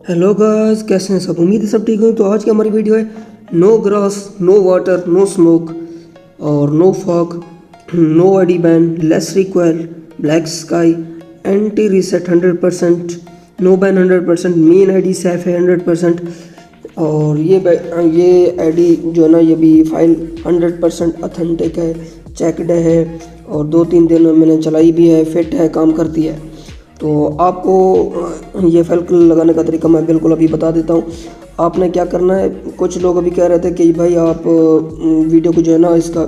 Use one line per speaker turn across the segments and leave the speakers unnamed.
Hello guys कैसे हैं सब? उम्मीद है सब ठीक हो तो आज की हमारी वीडियो है, no grass, no water, no smoke और no fog no ID band less require black sky anti reset hundred percent no ban hundred percent main I D safe है हंड्रेड परसेंट और ये ये आईडी जो है ना, ये भी फ़ाइल हंड्रेड परसेंट अथेंटिक है चेकड है और दो तीन दिन मैंने चलाई भी है फिट है, काम करती है। तो आपको ये फैल्क लगाने का तरीका मैं बिल्कुल अभी बता देता हूँ। आपने क्या करना है? कुछ लोग अभी कह रहे थे कि भाई आप वीडियो को जो है ना इसका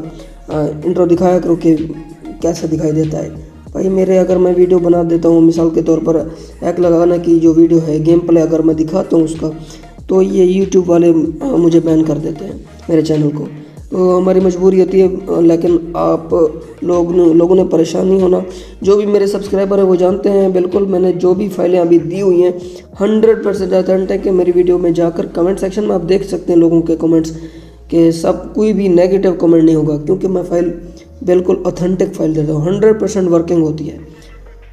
इंट्रो दिखाया करो कि कैसे दिखाई देता है। भाई मेरे अगर मैं वीडियो बना देता हूँ, मिसाल के तौर पर एक लगाना की जो वीडियो है गेम प्ले अगर मैं दिखाता हूँ उसका तो ये यूट्यूब वाले मुझे बैन कर देते हैं, मेरे चैनल को। हमारी मजबूरी होती है लेकिन आप लोग लोगों ने परेशान नहीं होना। जो भी मेरे सब्सक्राइबर हैं वो जानते हैं बिल्कुल मैंने जो भी फाइलें अभी दी हुई हैं हंड्रेड परसेंट अथेंटिक है मेरी वीडियो में जाकर कमेंट सेक्शन में आप देख सकते हैं लोगों के कमेंट्स कि सब कोई भी नेगेटिव कमेंट नहीं होगा क्योंकि मैं फ़ाइल बिल्कुल ऑथेंटिक फ़ाइल देता हूँ। हंड्रेड परसेंट वर्किंग होती है।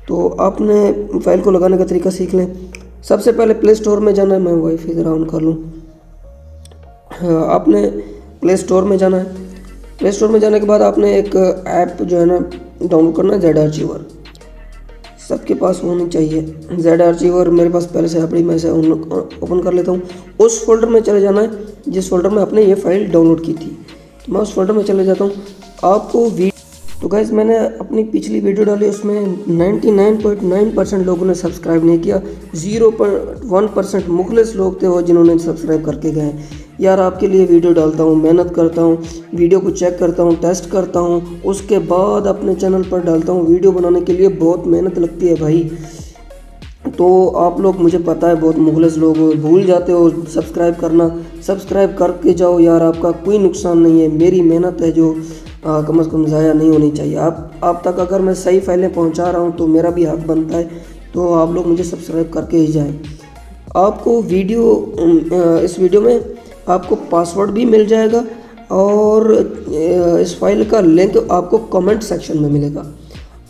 तो आपने फ़ाइल को लगाने का तरीका सीख लें। सबसे पहले प्ले स्टोर में जाना है मैं वाईफाई ज़रा ऑन कर लूँ। हाँ, आपने प्ले स्टोर में जाना है। प्ले स्टोर में जाने के बाद आपने एक ऐप जो है ना डाउनलोड करना है जेड आर्चीवर सबके पास होनी चाहिए। जेड आर्चीवर मेरे पास पहले से अपनी मैं से ओपन कर लेता हूँ। उस फोल्डर में चले जाना है, जिस फोल्डर में आपने ये फ़ाइल डाउनलोड की थी। तो मैं उस फोल्डर में चले जाता हूँ। आपको वी तो गैस मैंने अपनी पिछली वीडियो डाली, उसमें 99.9 परसेंट लोगों ने सब्सक्राइब नहीं किया। ज़ीरो पर वन परसेंट मुखलिस लोग थे वो, जिन्होंने सब्सक्राइब करके गए यार आपके लिए वीडियो डालता हूँ मेहनत करता हूँ वीडियो को चेक करता हूँ टेस्ट करता हूँ उसके बाद अपने चैनल पर डालता हूँ। वीडियो बनाने के लिए बहुत मेहनत लगती है भाई। तो आप लोग मुझे पता है बहुत मुखलस लोग भूल जाते हो सब्सक्राइब करना। सब्सक्राइब करके जाओ यार आपका कोई नुकसान नहीं है। मेरी मेहनत है जो आ, कम अज़ कम ज़ाया नहीं होनी चाहिए। आप आप तक अगर मैं सही फाइलें पहुँचा रहा हूँ तो मेरा भी हक बनता है। तो आप लोग मुझे सब्सक्राइब करके ही जाएँ। आपको वीडियो इस वीडियो में आपको पासवर्ड भी मिल जाएगा और इस फ़ाइल का लिंक आपको कमेंट सेक्शन में मिलेगा।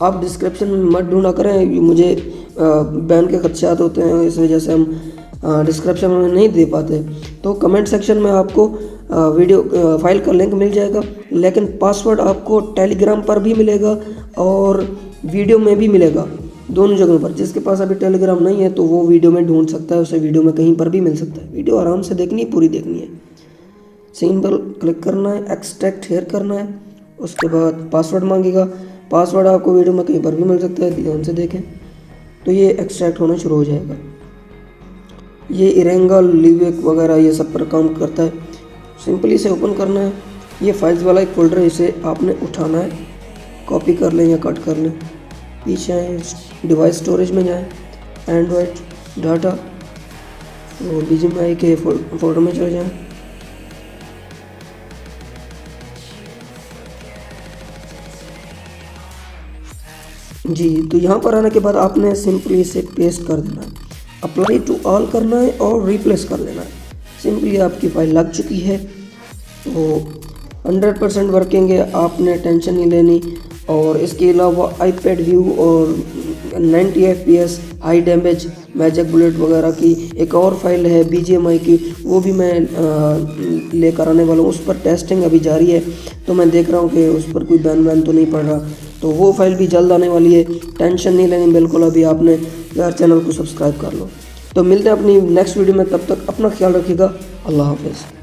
आप डिस्क्रिप्शन में मत ढूंढा करें मुझे बैन के खदशात होते हैं, इस वजह से हम डिस्क्रिप्शन में नहीं दे पाते। तो कमेंट सेक्शन में आपको वीडियो फ़ाइल का लिंक मिल जाएगा, लेकिन पासवर्ड आपको टेलीग्राम पर भी मिलेगा और वीडियो में भी मिलेगा। दोनों जगहों पर। जिसके पास अभी टेलीग्राम नहीं है तो वो वीडियो में ढूंढ सकता है, उसे वीडियो में कहीं पर भी मिल सकता है। वीडियो आराम से देखनी है, पूरी देखनी है। सीन पर क्लिक करना है एक्सट्रैक्ट हेयर करना है, उसके बाद पासवर्ड मांगेगा। पासवर्ड आपको वीडियो में कहीं पर भी मिल सकता है ध्यान से देखें। तो ये एक्सट्रैक्ट होना शुरू हो जाएगा। ये इरेंगा लिवेक वगैरह ये सब पर काम करता है। सिंपली इसे ओपन करना है। ये फाइल्स वाला एक फोल्डर है, इसे आपने उठाना है। कॉपी कर लें या कट कर लें। पीछे आए डिवाइस स्टोरेज में जाएँ एंड्रॉयड डाटा और बी जी के फोल्डर में चले जाएँ। जी तो यहाँ पर आने के बाद आपने सिंपली इसे पेस्ट कर देना है। अप्लाई टू ऑल करना है और रिप्लेस कर लेना है। सिंपली आपकी फ़ाइल लग चुकी है। तो हंड्रेड परसेंट वर्किंग है आपने टेंशन नहीं लेनी। और इसके अलावा आईपैड व्यू और 90 F P S high damage magic bullet वगैरह की एक और फ़ाइल है बी की, वो भी मैं लेकर आने वाला हूँ। उस पर टेस्टिंग अभी जारी है तो मैं देख रहा हूँ कि उस पर कोई बैन वैन तो नहीं पड़ रहा। तो वो फ़ाइल भी जल्द आने वाली है टेंशन नहीं लेनी बिल्कुल अभी आपने, यार चैनल को सब्सक्राइब कर लो। तो मिलते हैं अपनी नेक्स्ट वीडियो में, तब तक अपना ख्याल रखिएगा। अल्लाह हाफिज़।